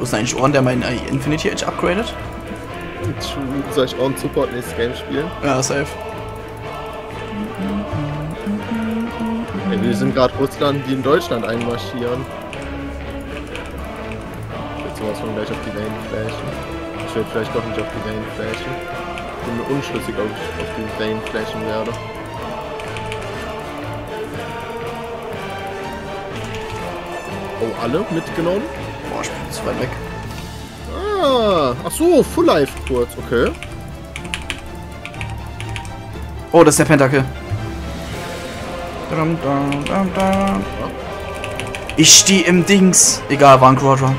Wo ist eigentlich Ohren, der mein Infinity Edge upgradet? Soll ich Ohren Support nächstes Game spielen? Ja, safe. Ey, wir sind gerade Russland, die in Deutschland einmarschieren. Ich werde sowas von gleich auf die Lane flashen. Ich werde vielleicht doch nicht auf die Lane flashen. Ich bin mir unschlüssig, ob ich auf die Lane flashen werde. Oh, alle mitgenommen? Boah, ich bin zu weit weg. Ah, ach so, Full Life kurz, okay. Oh, das ist der Pentakill. Ich stehe im Dings. Egal, war ein Quadra.